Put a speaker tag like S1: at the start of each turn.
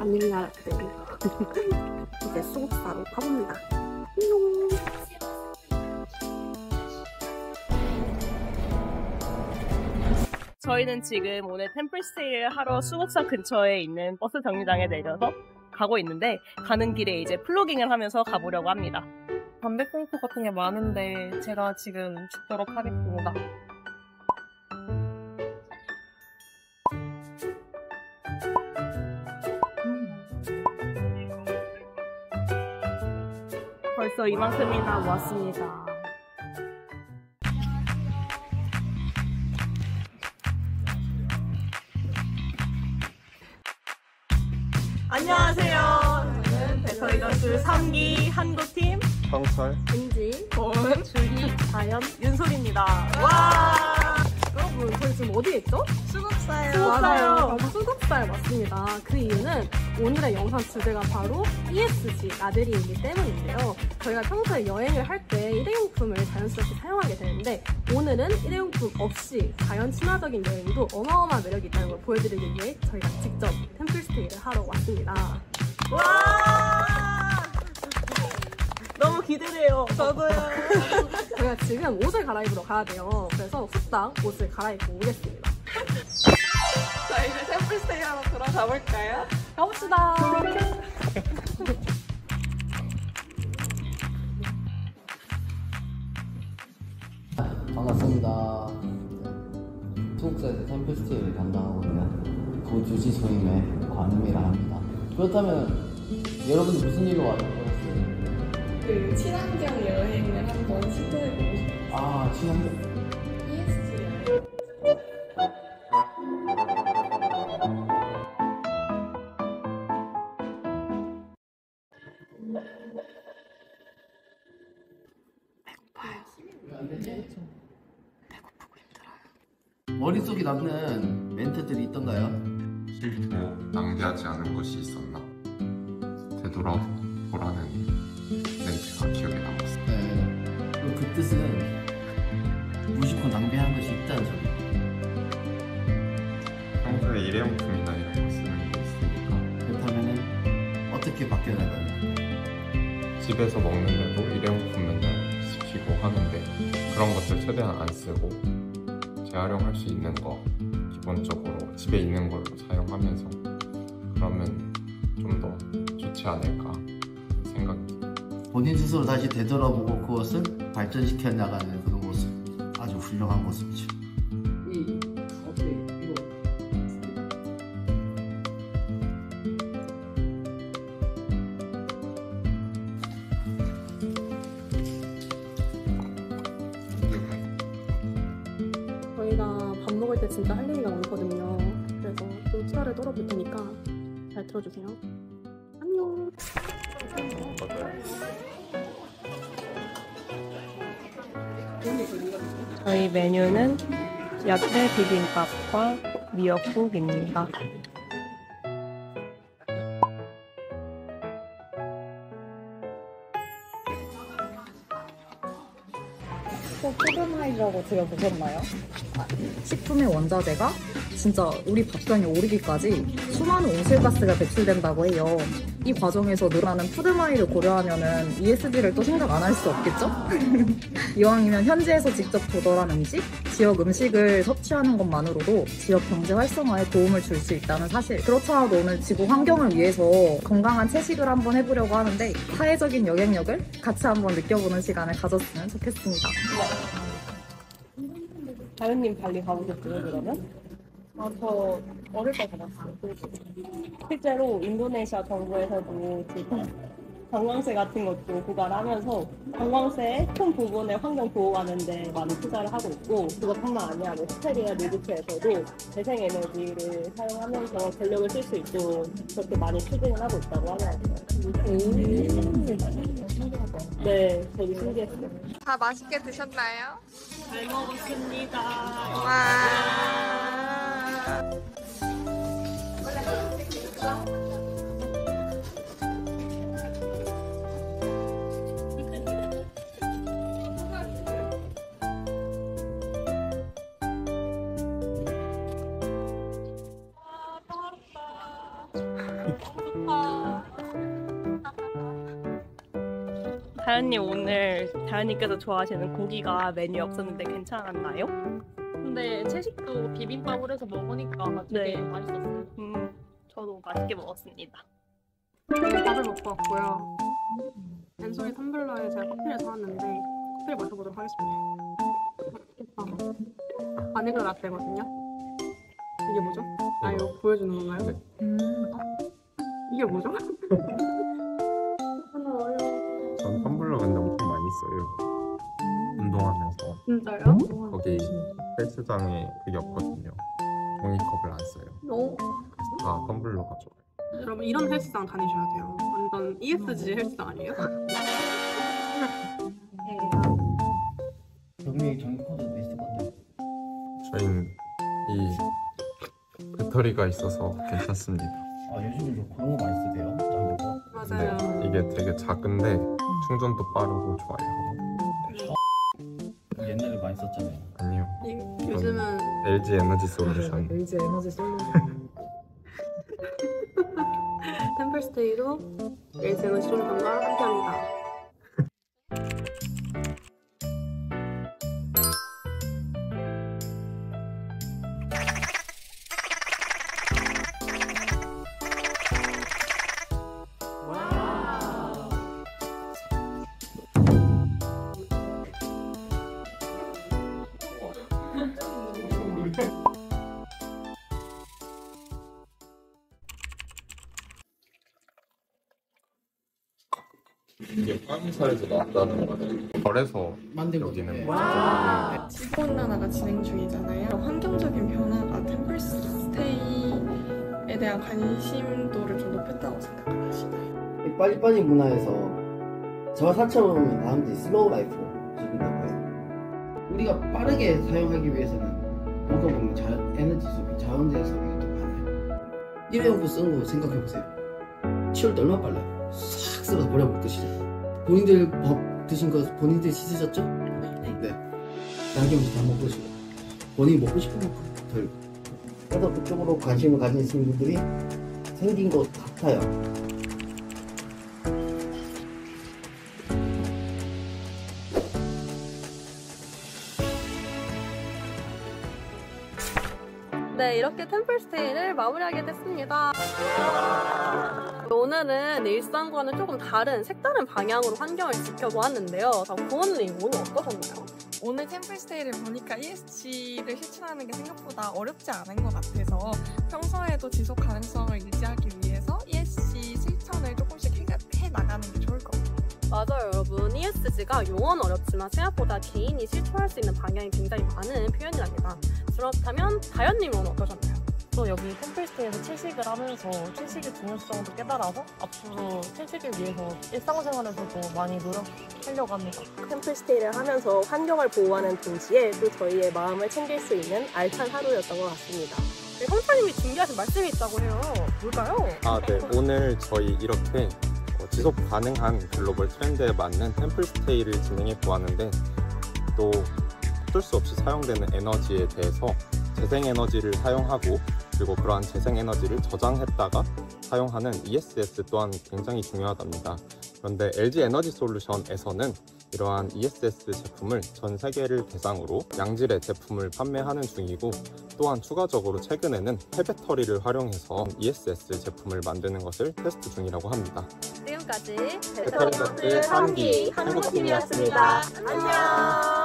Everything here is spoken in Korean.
S1: 아밀라떼 이제 수국사로 가봅니다. 안녕.
S2: 저희는 지금 오늘 템플스테이를 하러 수국사 근처에 있는 버스 정류장에 내려서 가고 있는데 가는 길에 이제 플로깅을 하면서 가보려고 합니다. 담배 꽁초 같은 게 많은데 제가 지금 죽도록 하겠습니다. 벌써 이만큼이나 모았습니다. 안녕하세요. 저는 배터리전술 3기 한국팀
S3: 황살
S1: 은지,
S2: 본
S1: 줄리, 자연.
S2: 윤솔입니다. 와!
S1: 여러분, 저희 지금 어디에 있죠?
S2: 수국사예요.
S1: 맞아요. 바로 수국사에 왔습니다. 그 이유는 오늘의 영상 주제가 바로 ESG, 나들이이기 때문인데요. 저희가 평소에 여행을 할 때 일회용품을 자연스럽게 사용하게 되는데 오늘은 일회용품 없이 자연 친화적인 여행도 어마어마한 매력이 있다는 걸 보여드리기 위해 저희가 직접 템플스테이를 하러 왔습니다.
S2: 기대돼요. 저도요.
S1: 저희가 지금 옷을 갈아입으러 가야 돼요. 그래서 후딱 옷을 갈아입고 오겠습니다.
S2: 자, 이제 템플스테이 하러 들어가 볼까요?
S1: 가봅시다.
S4: 반갑습니다. 투국사에서 템플스테이를 담당하고 있는 고주지 소임의 관음이라 합니다. 그렇다면 여러분 무슨 일로 와주셨어요?
S5: 그 친환경 여행을 한번 시도해보고 싶어요.
S4: 아, 친환경.
S5: ESG 여행.
S4: 머릿속에 남는 멘트들이 있던가요?
S3: 쉴때 낭비하지 않은 것이 있었나 되돌아보라는 멘트가 기억에 남았어
S4: 네. 그럼 그 뜻은 무심코 낭비하는 것이 있다는 소리.
S3: 평소에 일회용품이나 이런 거 쓰는 게 있으니까
S4: 그렇다면 어떻게 바뀌어 나가요?
S3: 집에서 먹는데도 일회용품 맨날 시키고 하는데 그런 것들 최대한 안 쓰고 재활용할 수 있는 거 기본적으로 집에 있는 걸로 사용하면서 그러면 좀 더 좋지 않을까 생각이
S4: 본인 스스로 다시 되돌아보고 그것을 발전시켜 나가는 그런 모습 아주 훌륭한 모습이죠.
S1: 저희가 밥 먹을 때 진짜 할 얘기가 많거든요. 그래서 좀 수다를 떨어볼 테니까 잘 들어주세요. 안녕.
S2: 저희 메뉴는 야채 비빔밥과 미역국입니다.
S6: 포드마이라고 들어보셨나요? 식품의 원자재가 진짜 우리 밥상에 오르기까지 수많은 온실가스가 배출된다고 해요. 이 과정에서 늘어나는 푸드마이를 고려하면은 ESG를 또 생각 안 할 수 없겠죠? 이왕이면 현지에서 직접 조달한 음식, 지역 음식을 섭취하는 것만으로도 지역 경제 활성화에 도움을 줄 수 있다는 사실. 그렇더라도 오늘 지구 환경을 위해서 건강한 채식을 한번 해보려고 하는데 사회적인 영향력을 같이 한번 느껴보는 시간을 가졌으면 좋겠습니다.
S2: 다현님 발리 가보셨어요, 그러면? 아, 저 어릴 때 가봤어요. 그리고 실제로 인도네시아 정부에서도 지금 관광세 같은 것도 부과하면서 관광세의 큰 부분을 환경 보호하는데 많이 투자를 하고 있고 그것뿐만 아니라 뭐 스테리아 리조트에서도 재생에너지를 사용하면서 전력을 쓸 수 있도록 그렇게 많이 추진을 하고 있다고 하더라고요. 네, 되게 신기했어요.
S5: 다 맛있게 드셨나요?
S2: 잘 먹었습니다.
S5: 와.
S2: 다현님 오늘 다현님께서 좋아하시는 고기가 메뉴에 없었는데 괜찮았나요?
S1: 근데 채식도 비빔밥을 해서 먹으니까 되게
S2: 네.
S1: 맛있었어요.
S2: 음, 저도 맛있게 먹었습니다.
S1: 밥을 먹고 왔고요. 앤소니 텀블러에 제가 커피를 사왔는데 커피를 마셔보도록 하겠습니다. 맛있겠다. 바닐라 라떼거든요. 이게 뭐죠? 아 이거 보여주는 건가요?
S3: 네.
S1: 이게 뭐죠?
S3: 써요. 운동하면서
S1: 진짜요?
S3: 거기 헬스장에 그게 없거든요. 종이컵을 안 써요.
S1: 어?
S3: 그래서 다 텀블러 가져와요.
S1: 여러분 이런 헬스장 다니셔야 돼요. 완전 ESG 헬스장 아니에요?
S4: 전기 코드도 있을 건데.
S3: 저희는 이 배터리가 있어서 괜찮습니다.
S4: 아 요즘 좀 그런 거 많이 쓰세요? 전기가?
S1: 맞아요.
S3: 근데 이게 되게 작은데 충전도 빠르고 좋아요.
S4: 옛날에 많이 썼잖아요.
S3: 아니요.
S1: 이- 요즘은
S3: LG 에너지 솔루션.
S6: LG 에너지 솔루션.
S1: 템플스테이도 LG에너지 솔루션과 함께합니다.
S3: 파미사에서 나왔다는 거는 절에서
S4: 만든
S3: 여기는
S4: 거죠.
S5: 지구 온난화가 진행 중이잖아요. 환경적인 변화가 템플스테이에 대한 관심도를 좀 높였다고 생각을 하시나요?
S7: 이 빨리빨리 문화에서 저 사처럼 나름대로 slow life 즐긴다고 해요. 우리가 빠르게 사용하기 위해서는 뭔가 보면 자, 에너지 소비, 자원재 소비가 더 많아요. 일회용품 쓰는 거 생각해보세요. 치울 때 얼마나 빨라요? 싹 쓸어서 버려볼 것이죠. 본인들 밥 드신 거 본인들 씻으셨죠? 네. 남김없이 다 먹고 싶어. 본인이 먹고 싶은 만큼 덜. 그래서 그쪽으로 관심을 가지신 분들이 생긴 것 같아요.
S1: 네, 이렇게 템플스테이를 마무리하게 됐습니다. 오늘은 일상과는 조금 다른 색다른 방향으로 환경을 지켜보았는데요. 자, 고은님 오늘 어떠셨나요?
S5: 오늘 템플스테이를 보니까 ESG를 실천하는 게 생각보다 어렵지 않은 것 같아서 평소에도 지속 가능성을 유지하기 위해서 ESG 실천을 조금씩 해, 해 나가는 게 좋을 것 같아요.
S1: 맞아요, 여러분. ESG가 용어는 어렵지만 생각보다 개인이 실천할 수 있는 방향이 굉장히 많은 표현이랍니다. 그렇다면 다현님은 어떠셨나요?
S2: 또 여기 템플스테이에서 채식을 하면서 채식의 중요성도 깨달아서 앞으로 채식을 위해서 일상생활에서도 많이 노력하려고 합니다.
S8: 템플스테이를 하면서 환경을 보호하는 동시에 또 저희의 마음을 챙길 수 있는 알찬 하루였던 것 같습니다.
S1: 네, 형사님이 준비하신 말씀이 있다고 해요. 뭘까요?
S3: 아, 네. 오늘 저희 이렇게 어, 지속 가능한 글로벌 트렌드에 맞는 템플스테이를 진행해 보았는데 또 어쩔 수 없이 사용되는 에너지에 대해서 재생에너지를 사용하고 그리고 그러한 재생에너지를 저장했다가 사용하는 ESS 또한 굉장히 중요하답니다. 그런데 LG 에너지 솔루션에서는 이러한 ESS 제품을 전 세계를 대상으로 양질의 제품을 판매하는 중이고 또한 추가적으로 최근에는 폐배터리를 활용해서 ESS 제품을 만드는 것을 테스트 중이라고 합니다.
S1: 지금까지
S3: 배터리 덕질 3기 한국팀이었습니다.
S1: 안녕.